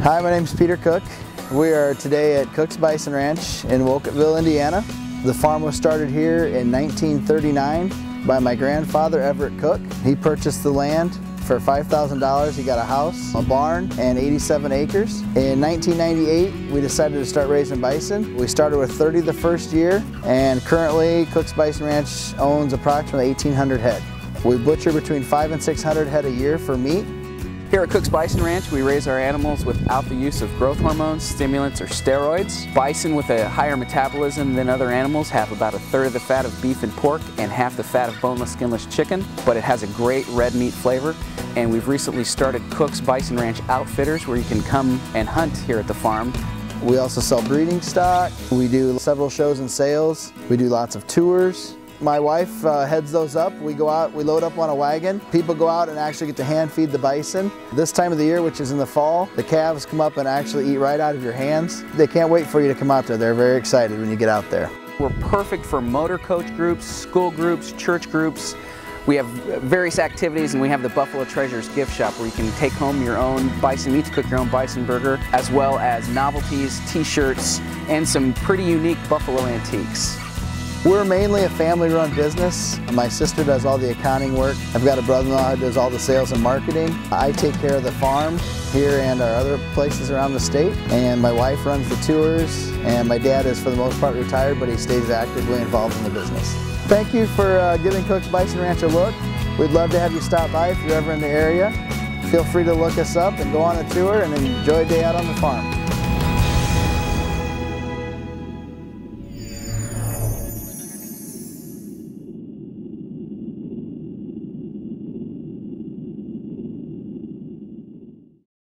Hi, my name is Peter Cook. We are today at Cook's Bison Ranch in Wolcottville, Indiana. The farm was started here in 1939 by my grandfather, Everett Cook. He purchased the land for $5,000. He got a house, a barn, and 87 acres. In 1998, we decided to start raising bison. We started with 30 the first year, and currently Cook's Bison Ranch owns approximately 1,800 head. We butcher between five and 600 head a year for meat, here at Cook's Bison Ranch, we raise our animals without the use of growth hormones, stimulants, or steroids. Bison with a higher metabolism than other animals have about a third of the fat of beef and pork and half the fat of boneless, skinless chicken, but it has a great red meat flavor. And we've recently started Cook's Bison Ranch Outfitters where you can come and hunt here at the farm. We also sell breeding stock. We do several shows and sales. We do lots of tours. My wife uh, heads those up. We go out, we load up on a wagon. People go out and actually get to hand feed the bison. This time of the year, which is in the fall, the calves come up and actually eat right out of your hands. They can't wait for you to come out there. They're very excited when you get out there. We're perfect for motor coach groups, school groups, church groups. We have various activities and we have the Buffalo Treasures gift shop where you can take home your own bison meat to cook your own bison burger, as well as novelties, t-shirts, and some pretty unique Buffalo antiques. We're mainly a family-run business. My sister does all the accounting work. I've got a brother-in-law who does all the sales and marketing. I take care of the farm here and our other places around the state. And my wife runs the tours. And my dad is for the most part retired, but he stays actively involved in the business. Thank you for uh, giving Cook's Bison Ranch a look. We'd love to have you stop by if you're ever in the area. Feel free to look us up and go on a tour and enjoy a day out on the farm.